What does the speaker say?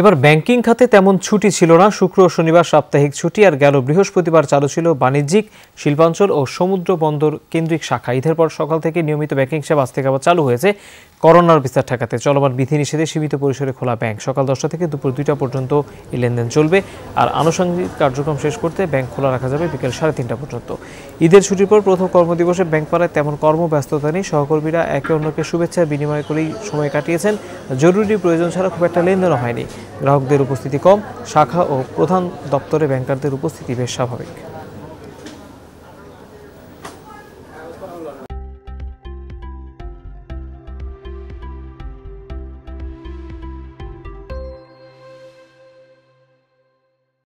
এবার ব্যাংকিং খাতে তেমন ছুটি ছিল না। শুক্র ও শনিবার সাপ্তাহিক ছুটি আর গেল বৃহস্পতিবার চালু ছিল বাণিজ্যিক, শিল্পাঞ্চল ও সমুদ্র বন্দর কেন্দ্রিক শাখা। ঈদের পর সকাল থেকে নিয়মিত ব্যাংকিং সেবা আজ থেকে আবার চালু হয়েছে করোনার বিস্তার ঠেকাতে। চলমান বিধিনিষেধে সীমিত পরিসরে খোলা ব্যাংক। সকাল দশটা থেকে দুপুর দুইটা পর্যন্ত এই লেনদেন চলবে আর আনুষঙ্গিক কার্যক্রম শেষ করতে ব্যাংক খোলা রাখা যাবে বিকেল সাড়ে তিনটা পর্যন্ত। ঈদের ছুটির পর প্রথম কর্মদিবসে ব্যাংক পাড়ায় তেমন কর্মব্যস্ততা নেই। সহকর্মীরা একে অন্যকে শুভেচ্ছা বিনিময় করেই সময় কাটিয়েছেন। জরুরি প্রয়োজন ছাড়া খুব একটা লেনদেনও হয়নি। গ্রাহকদের উপস্থিতি কম শাখা ও প্রধান দপ্তরে ব্যাংকারদের উপস্থিতি বেশ স্বাভাবিক।